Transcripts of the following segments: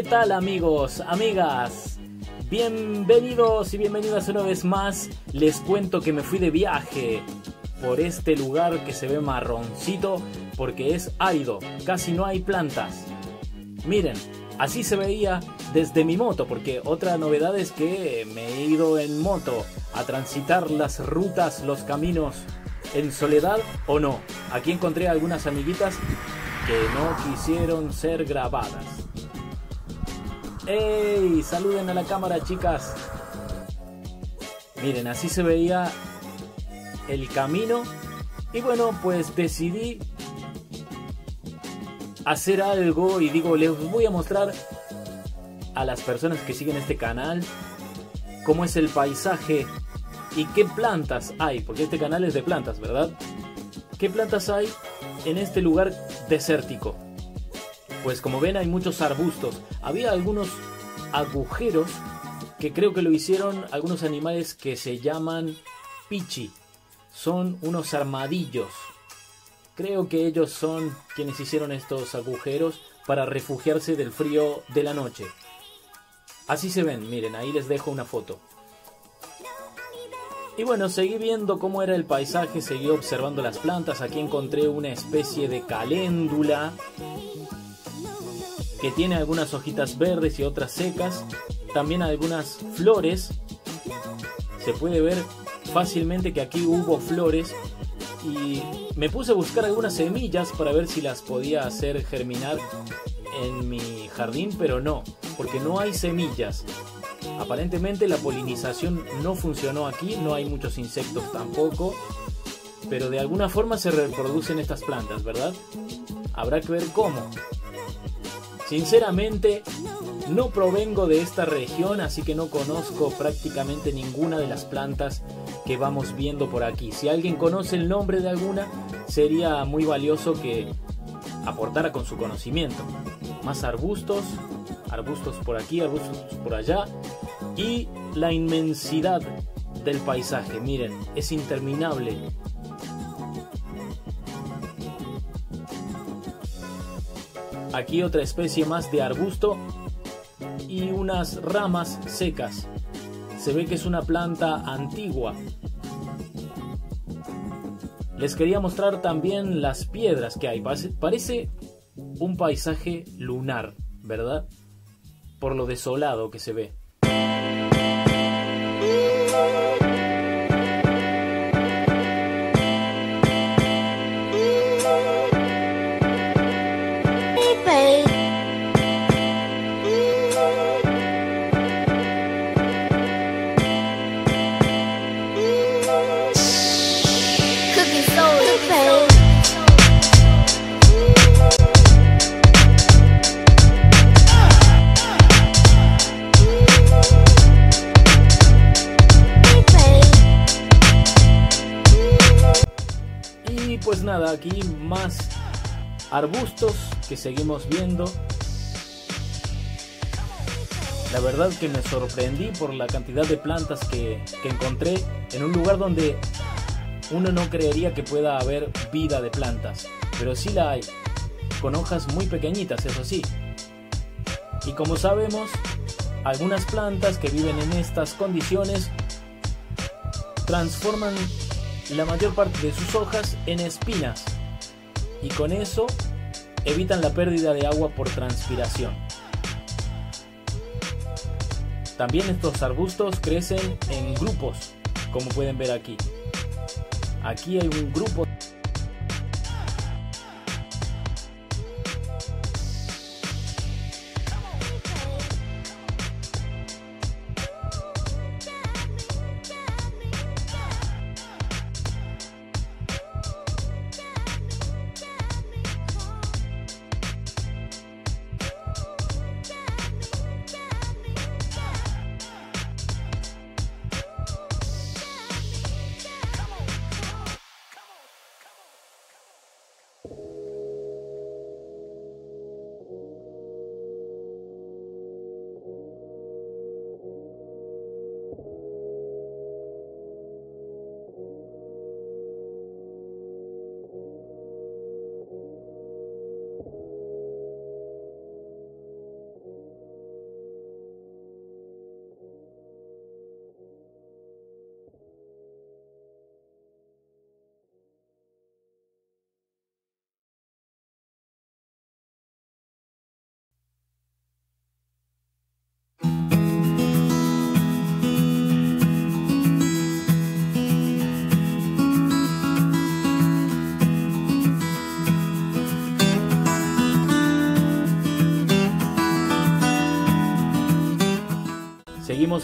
¿Qué tal amigos, amigas? Bienvenidos y bienvenidas una vez más. Les cuento que me fui de viaje por este lugar que se ve marroncito porque es árido, casi no hay plantas. Miren, así se veía desde mi moto, porque otra novedad es que me he ido en moto a transitar las rutas, los caminos en soledad o no. Aquí encontré algunas amiguitas que no quisieron ser grabadas. ¡Ey! Saluden a la cámara, chicas. Miren, así se veía el camino. Y bueno, pues decidí hacer algo y digo, les voy a mostrar a las personas que siguen este canal cómo es el paisaje y qué plantas hay, porque este canal es de plantas, ¿verdad? ¿Qué plantas hay en este lugar desértico? Pues como ven hay muchos arbustos. Había algunos agujeros que creo que lo hicieron algunos animales que se llaman pichi. Son unos armadillos. Creo que ellos son quienes hicieron estos agujeros para refugiarse del frío de la noche. Así se ven, miren, ahí les dejo una foto. Y bueno, seguí viendo cómo era el paisaje, seguí observando las plantas. Aquí encontré una especie de caléndula que tiene algunas hojitas verdes y otras secas. También algunas flores. Se puede ver fácilmente que aquí hubo flores. Y me puse a buscar algunas semillas para ver si las podía hacer germinar en mi jardín, pero no, porque no hay semillas. Aparentemente la polinización no funcionó aquí, no hay muchos insectos tampoco, pero de alguna forma se reproducen estas plantas, ¿verdad? Habrá que ver cómo. Sinceramente, no provengo de esta región, así que no conozco prácticamente ninguna de las plantas que vamos viendo por aquí. Si alguien conoce el nombre de alguna, sería muy valioso que aportara con su conocimiento. Más arbustos, arbustos por aquí, arbustos por allá. Y la inmensidad del paisaje, miren, es interminable. Aquí otra especie más de arbusto y unas ramas secas. Se ve que es una planta antigua. Les quería mostrar también las piedras que hay. Parece un paisaje lunar, ¿verdad? Por lo desolado que se ve. Aquí más arbustos que seguimos viendo. La verdad que me sorprendí por la cantidad de plantas que, que encontré en un lugar donde uno no creería que pueda haber vida de plantas, pero sí la hay, con hojas muy pequeñitas, eso sí. Y como sabemos, algunas plantas que viven en estas condiciones transforman la mayor parte de sus hojas en espinas y con eso evitan la pérdida de agua por transpiración. También estos arbustos crecen en grupos, como pueden ver aquí. Aquí hay un grupo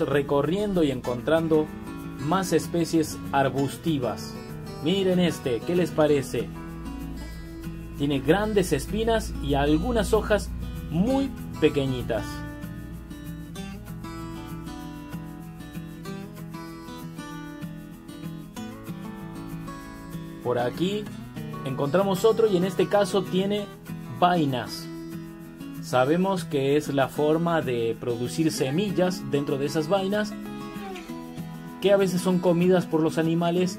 recorriendo y encontrando más especies arbustivas. Miren este, ¿qué les parece? Tiene grandes espinas y algunas hojas muy pequeñitas. Por aquí encontramos otro y en este caso tiene vainas. Sabemos que es la forma de producir semillas dentro de esas vainas que a veces son comidas por los animales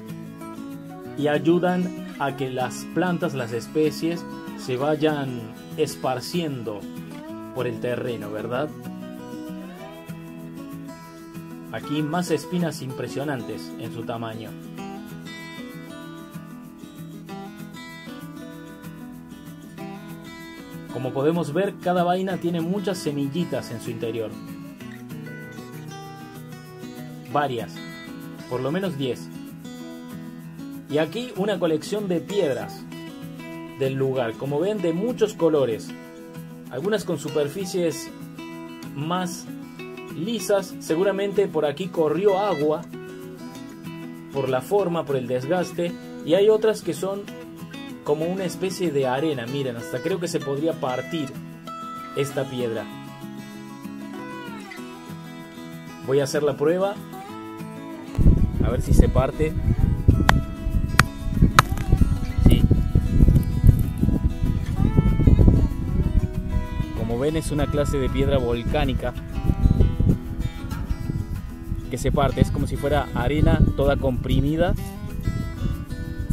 y ayudan a que las plantas, las especies, se vayan esparciendo por el terreno, ¿verdad? Aquí más espinas impresionantes en su tamaño. Como podemos ver, cada vaina tiene muchas semillitas en su interior. Varias, por lo menos 10. Y aquí una colección de piedras del lugar, como ven, de muchos colores. Algunas con superficies más lisas, seguramente por aquí corrió agua, por la forma, por el desgaste, y hay otras que son como una especie de arena, miren, hasta creo que se podría partir esta piedra. Voy a hacer la prueba, a ver si se parte. Sí. Como ven es una clase de piedra volcánica que se parte, es como si fuera arena toda comprimida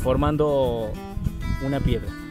formando una piedra.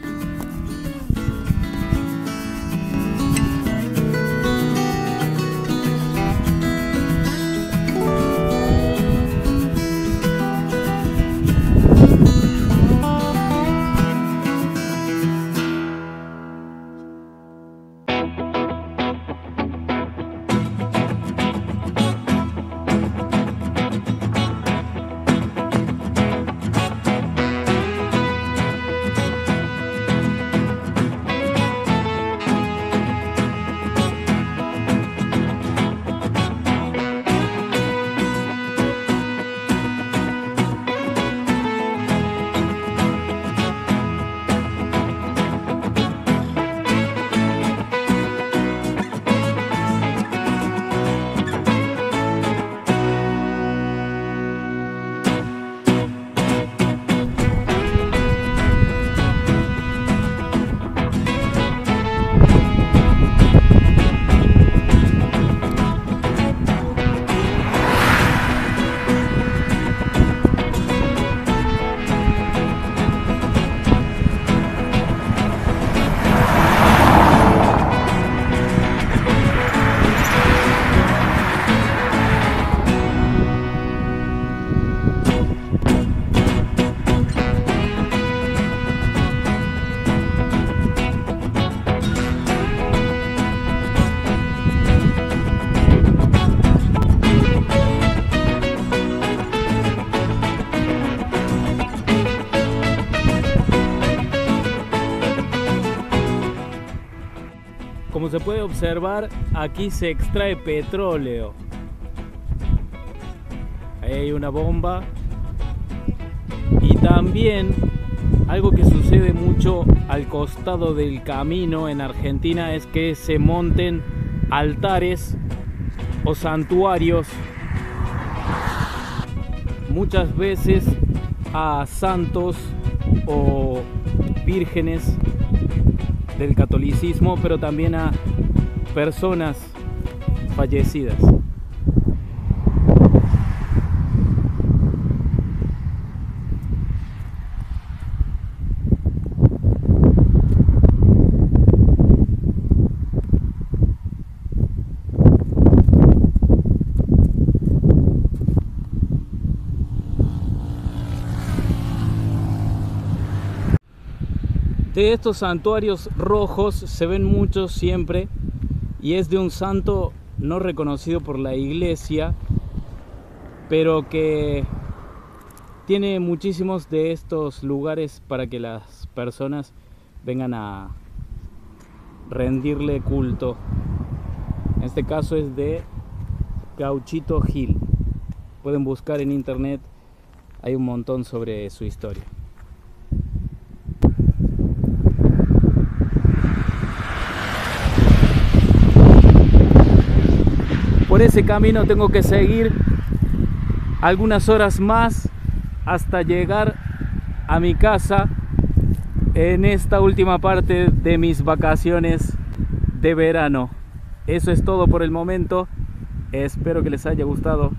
Puede observar, aquí se extrae petróleo. Hay una bomba. Y también algo que sucede mucho al costado del camino en Argentina es que se monten altares o santuarios muchas veces a santos o vírgenes del catolicismo, pero también a personas fallecidas. De estos santuarios rojos se ven muchos siempre y es de un santo no reconocido por la iglesia, pero que tiene muchísimos de estos lugares para que las personas vengan a rendirle culto. En este caso es de Gauchito Gil. Pueden buscar en internet, hay un montón sobre su historia. Por ese camino tengo que seguir algunas horas más hasta llegar a mi casa en esta última parte de mis vacaciones de verano. Eso es todo por el momento. Espero que les haya gustado